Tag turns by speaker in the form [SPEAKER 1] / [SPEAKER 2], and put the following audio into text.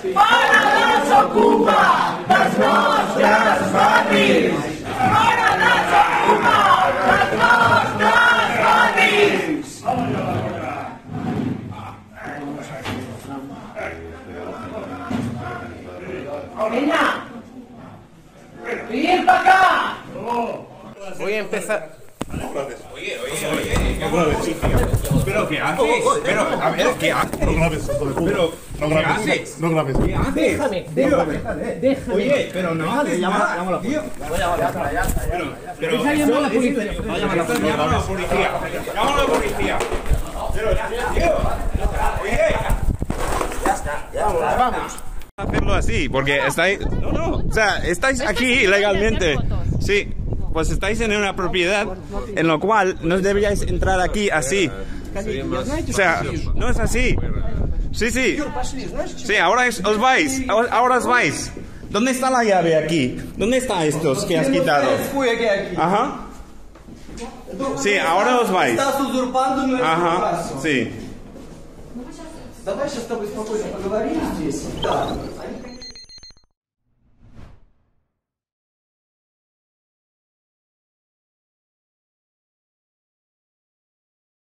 [SPEAKER 1] Para nas ocupa das nostres barris! Para nas ocupa das nostres barris! ¡Niña! ¡Venid para acá!
[SPEAKER 2] Voy a empezar.
[SPEAKER 3] ¿Pero qué haces? Pero, a ver, ¿qué haces?
[SPEAKER 4] No grabes, hijo de puta.
[SPEAKER 3] Pero,
[SPEAKER 4] no
[SPEAKER 3] ¿qué haces?
[SPEAKER 4] No grabes.
[SPEAKER 3] ¿Qué haces?
[SPEAKER 2] Déjame, déjame, déjame.
[SPEAKER 3] Oye, pero no haces nada.
[SPEAKER 2] llamar a la policía.
[SPEAKER 3] Llama a la policía. Llama a la policía. Llama a la policía. Pero, tío. Oye.
[SPEAKER 5] hacerlo así, porque estáis, no, no, o sea, estáis aquí ilegalmente. Sí, pues estáis en una propiedad en lo cual no deberíais entrar aquí así. O sea, no es así. Sí, sí. Sí, ahora es- os vais, ahora ahora os vais. ¿Dónde está la llave aquí? ¿Dónde está estos que has quitado?
[SPEAKER 6] Fui aqui, aqui.
[SPEAKER 5] Ajá. Sí, ahora os vais.
[SPEAKER 6] Estás usurpando nuestro
[SPEAKER 5] Ajá,
[SPEAKER 6] espacio.
[SPEAKER 5] sí.
[SPEAKER 6] Давай сейчас с тобой спокойно поговорим здесь. Да.